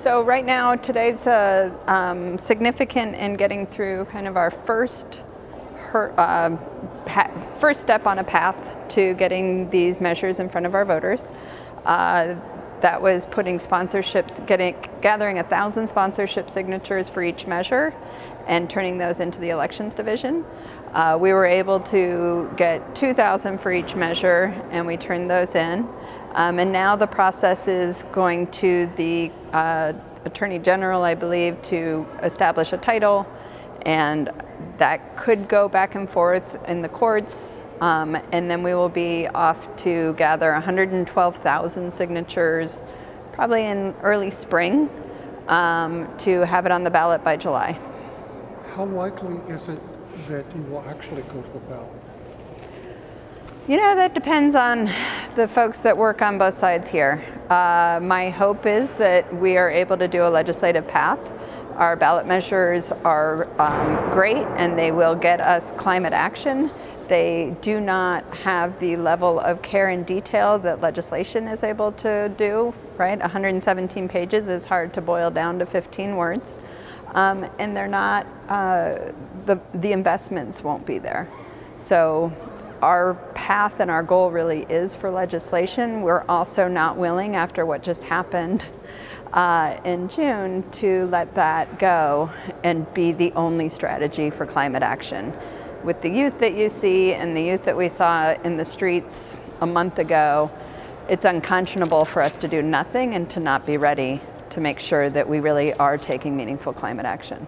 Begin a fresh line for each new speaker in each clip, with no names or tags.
So right now, today's um, significant in getting through kind of our first her, uh, first step on a path to getting these measures in front of our voters. Uh, that was putting sponsorships, getting, gathering a thousand sponsorship signatures for each measure and turning those into the elections division. Uh, we were able to get 2,000 for each measure and we turned those in. Um, and now the process is going to the uh, Attorney General, I believe, to establish a title and that could go back and forth in the courts um, and then we will be off to gather 112,000 signatures probably in early spring um, to have it on the ballot by July.
How likely is it that you will actually go to the ballot?
You know, that depends on the folks that work on both sides here. Uh, my hope is that we are able to do a legislative path. Our ballot measures are um, great and they will get us climate action. They do not have the level of care and detail that legislation is able to do, right? 117 pages is hard to boil down to 15 words. Um, and they're not, uh, the, the investments won't be there. So our path and our goal really is for legislation. We're also not willing, after what just happened uh, in June, to let that go and be the only strategy for climate action with the youth that you see and the youth that we saw in the streets a month ago, it's unconscionable for us to do nothing and to not be ready to make sure that we really are taking meaningful climate action.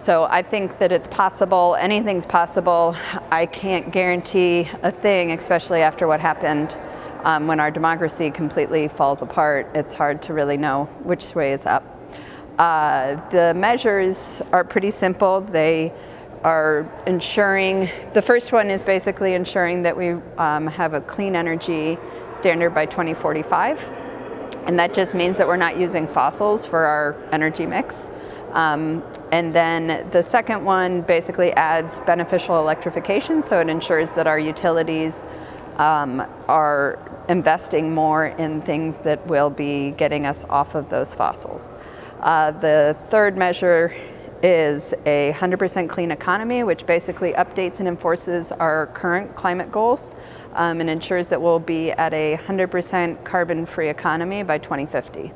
So I think that it's possible, anything's possible. I can't guarantee a thing, especially after what happened um, when our democracy completely falls apart. It's hard to really know which way is up. Uh, the measures are pretty simple. They are ensuring, the first one is basically ensuring that we um, have a clean energy standard by 2045. And that just means that we're not using fossils for our energy mix. Um, and then the second one basically adds beneficial electrification, so it ensures that our utilities um, are investing more in things that will be getting us off of those fossils. Uh, the third measure is a 100% clean economy, which basically updates and enforces our current climate goals um, and ensures that we'll be at a 100% carbon-free economy by 2050.